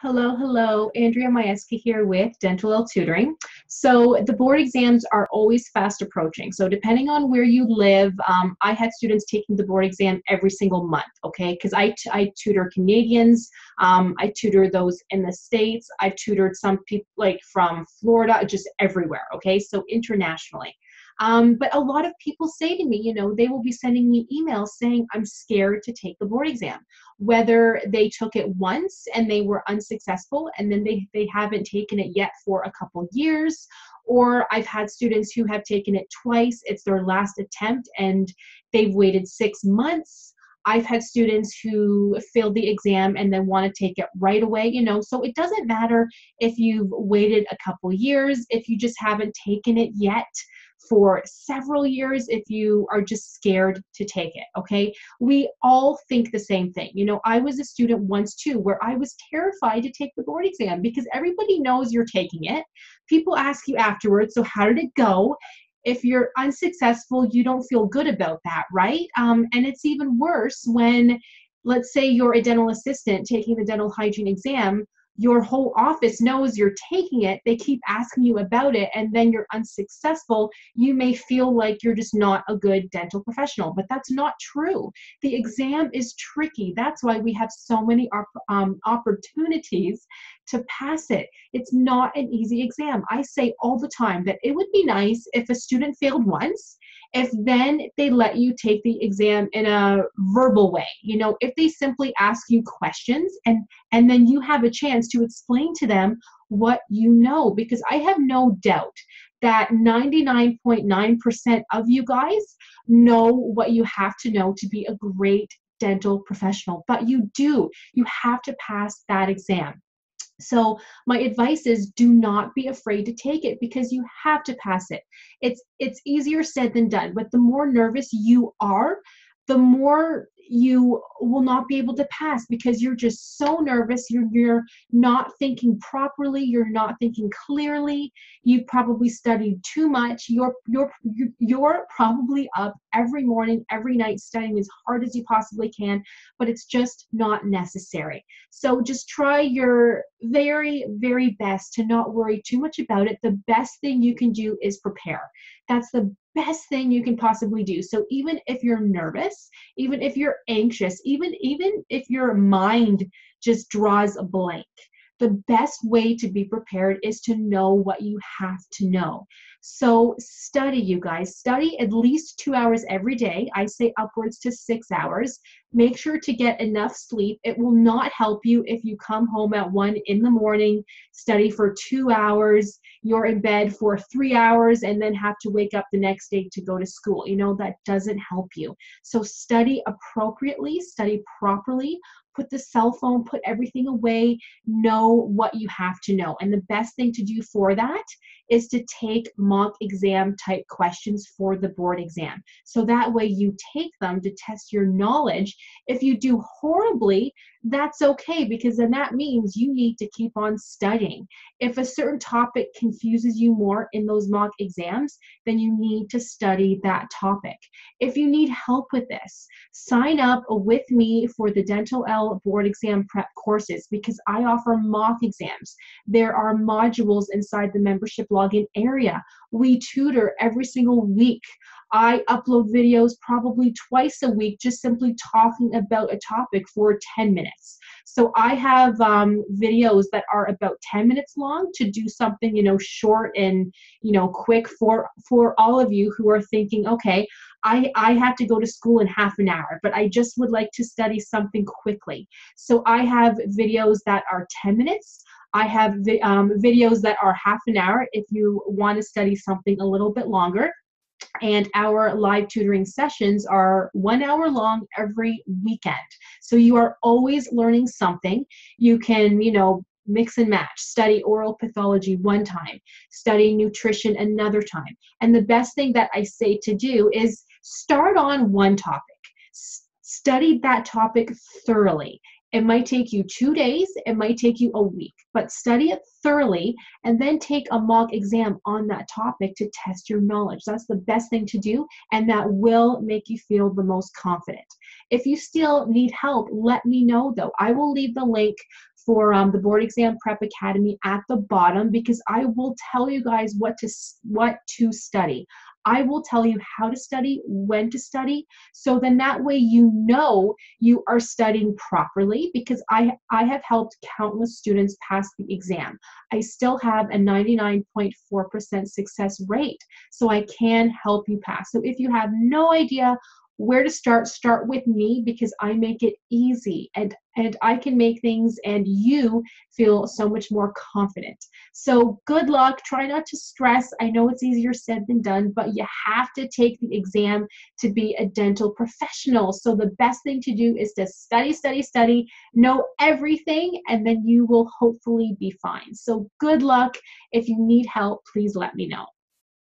Hello, hello. Andrea Twarowski here with Dentalelle Tutoring. So the board exams are always fast approaching. So depending on where you live, um, I had students taking the board exam every single month, okay? Because I, I tutor Canadians, um, I tutor those in the States, I've tutored some people like from Florida, just everywhere, okay? So internationally. Um, but a lot of people say to me, you know, they will be sending me emails saying, I'm scared to take the board exam. Whether they took it once and they were unsuccessful and then they, they haven't taken it yet for a couple years, or I've had students who have taken it twice, it's their last attempt and they've waited six months. I've had students who failed the exam and then want to take it right away, you know. So it doesn't matter if you've waited a couple years, if you just haven't taken it yet for several years if you are just scared to take it, okay? We all think the same thing. You know, I was a student once too where I was terrified to take the board exam because everybody knows you're taking it. People ask you afterwards, so how did it go? If you're unsuccessful, you don't feel good about that, right? Um, and it's even worse when, let's say, you're a dental assistant taking the dental hygiene exam your whole office knows you're taking it, they keep asking you about it, and then you're unsuccessful, you may feel like you're just not a good dental professional. But that's not true. The exam is tricky. That's why we have so many um, opportunities to pass it. It's not an easy exam. I say all the time that it would be nice if a student failed once if then they let you take the exam in a verbal way you know if they simply ask you questions and and then you have a chance to explain to them what you know because i have no doubt that 99.9% of you guys know what you have to know to be a great dental professional but you do you have to pass that exam so my advice is do not be afraid to take it because you have to pass it. It's it's easier said than done, but the more nervous you are, the more you will not be able to pass because you're just so nervous. You're you're not thinking properly. You're not thinking clearly. You've probably studied too much. You're you're you're probably up every morning every night studying as hard as you possibly can but it's just not necessary. So just try your very very best to not worry too much about it. The best thing you can do is prepare. That's the best thing you can possibly do. So even if you're nervous, even if you're anxious, even even if your mind just draws a blank, the best way to be prepared is to know what you have to know. So study, you guys. Study at least two hours every day. I say upwards to six hours. Make sure to get enough sleep. It will not help you if you come home at one in the morning, study for two hours, you're in bed for three hours, and then have to wake up the next day to go to school. You know, that doesn't help you. So study appropriately, study properly put the cell phone, put everything away, know what you have to know. And the best thing to do for that is to take mock exam type questions for the board exam. So that way you take them to test your knowledge. If you do horribly, that's okay because then that means you need to keep on studying. If a certain topic confuses you more in those mock exams, then you need to study that topic. If you need help with this, sign up with me for the Dentalelle board exam prep courses because I offer mock exams. There are modules inside the membership login area. We tutor every single week. I upload videos probably twice a week, just simply talking about a topic for 10 minutes. So I have um, videos that are about 10 minutes long to do something, you know, short and, you know, quick for for all of you who are thinking, okay, I, I have to go to school in half an hour, but I just would like to study something quickly. So I have videos that are 10 minutes. I have um, videos that are half an hour if you want to study something a little bit longer and our live tutoring sessions are one hour long every weekend. So you are always learning something. You can you know mix and match. Study oral pathology one time study nutrition another time. And the best thing that i say to do is start on one topic. Study that topic thoroughly it might take you two days, it might take you a week, but study it thoroughly and then take a mock exam on that topic to test your knowledge. That's the best thing to do, and that will make you feel the most confident. If you still need help, let me know though. I will leave the link for um, the Board Exam Prep Academy at the bottom because I will tell you guys what to what to study. I will tell you how to study, when to study, so then that way you know you are studying properly because I, I have helped countless students pass the exam. I still have a 99.4% success rate, so I can help you pass. So if you have no idea where to start start with me because i make it easy and and i can make things and you feel so much more confident. So good luck. Try not to stress. I know it's easier said than done but you have to take the exam to be a dental professional. So the best thing to do is to study study study know everything and then you will hopefully be fine. So good luck. If you need help please let me know